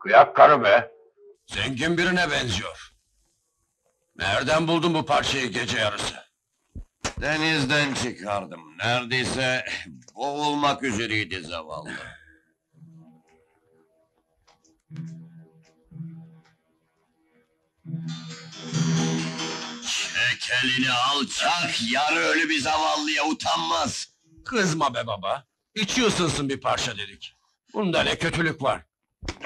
Kıyak karı be. Zengin birine benziyor. Nereden buldun bu parçayı gece yarısı? Denizden çıkardım. Neredeyse boğulmak üzereydi zavallı. Çek elini alçak, yarı ölü bir zavallıya utanmaz. Kızma be baba. İçi ısınsın bir parça dedik. Bunda ne kötülük var?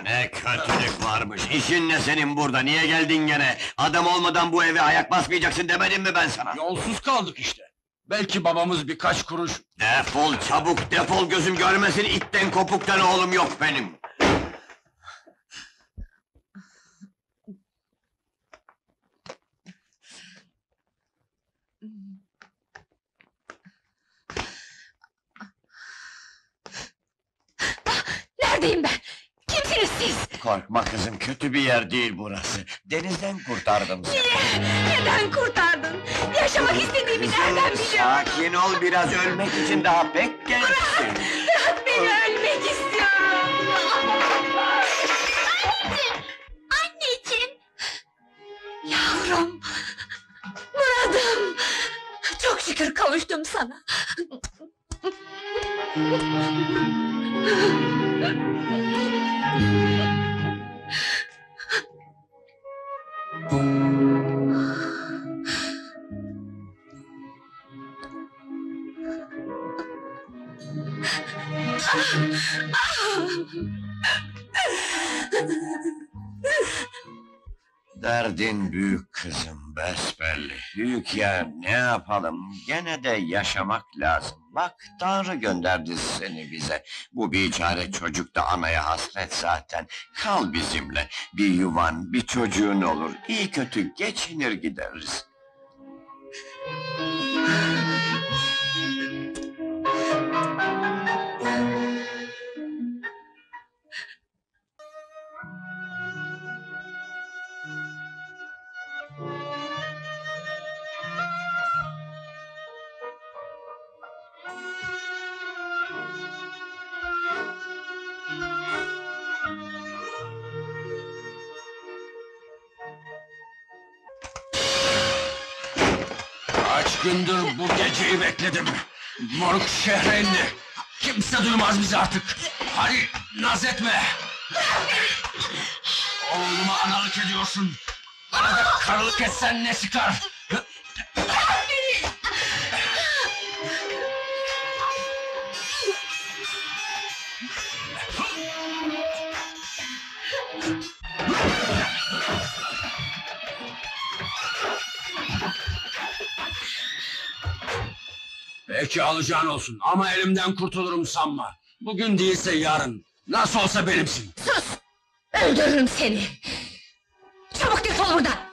Ne kötülük varmış. İşin ne senin burada? Niye geldin gene? Adam olmadan bu eve ayak basmayacaksın demedim mi ben sana? Yolsuz kaldık işte. Belki babamız birkaç kuruş... Defol çabuk defol gözüm görmesin itten kopuktan oğlum yok benim. Neredeyim ben? Kimsiniz siz? Korkma kızım kötü bir yer değil burası. Denizden kurtardım seni. Niye? Neden kurtardın? Yaşamak istediğimi nereden Kızım, biliyorsun? sakin ol biraz ölmek için daha pek gençsin. Bırak beni ölmek istiyorum. Anneciğim. Yavrum. Muradım. Çok şükür kavuştum sana. Ah! Derdin büyük kızım besbelli. Büyük ya ne yapalım gene de yaşamak lazım. Bak Tanrı gönderdi seni bize. Bu biçare çocuk da anaya hasret zaten. Kal bizimle. Bir yuvan, bir çocuğun olur. İyi kötü geçinir gideriz. Kaç gündür bu geceyi bekledim. Moruk şehre indi. Kimse duymaz bizi artık. Hadi naz etme. Oğluma analık ediyorsun. Bana da karılık etsen ne çıkar? Belki alacağın olsun ama elimden kurtulurum sanma. Bugün değilse yarın. Nasıl olsa benimsin. Sus! Öldürürüm seni! Çabuk defol buradan!